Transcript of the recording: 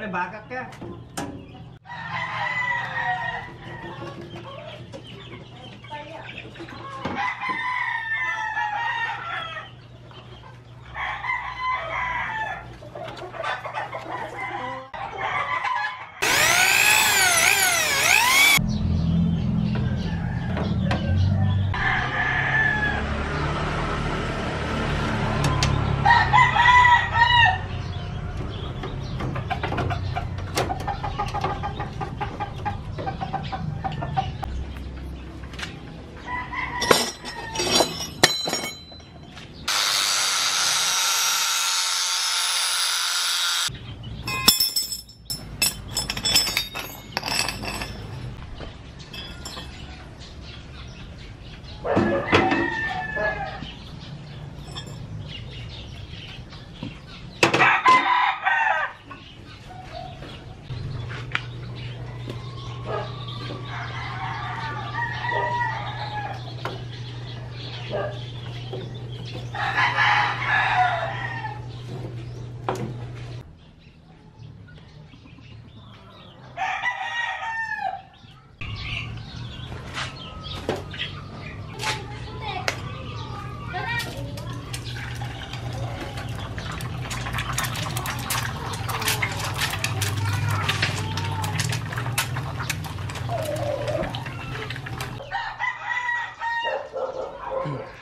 Boleh bakak ya. Bye-bye. 嗯。